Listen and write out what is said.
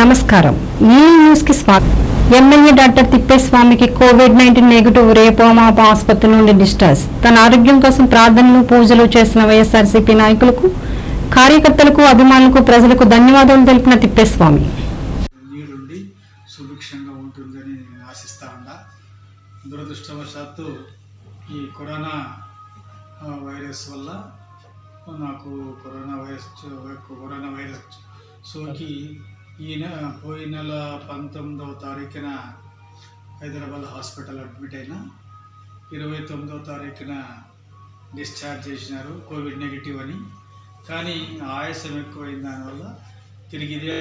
నమస్కారం. ఈ న్యూస్కి స్వాగతం ఎమ్మెల్యే డాక్టర్ తిప్పేస్వామికి కోవిడ్ నైన్టీన్ నెగిటివ్ రేపోమాప ఆసుపత్రి నుండి డిశ్చార్జ్. తన ఆరోగ్యం కోసం ప్రార్థనలు పూజలు చేసిన వైఎస్ఆర్సీపీ నాయకులకు కార్యకర్తలకు అభిమానులకు ప్రజలకు ధన్యవాదాలు తెలిపిన తిప్పేస్వామి. సుభిక్షంగా ఉంటుందని ఆశిస్తా ఉన్నా. దురదృష్టవశాత్తు ఈ కరోనా వైరస్ వల్ల నాకు కరోనా వైరస్ కరోనా వైరస్ సోకి ఈయన పోయిన నెల పంతొమ్మిదవ తారీఖున హైదరాబాద్ హాస్పిటల్ అడ్మిట్ అయినా ఇరవై తొమ్మిదవ తారీఖున డిశ్చార్జ్ చేసినారు కోవిడ్ నెగిటివ్ అని. కానీ ఆయాసం ఎక్కువైన దానివల్ల తిరిగి ఇదే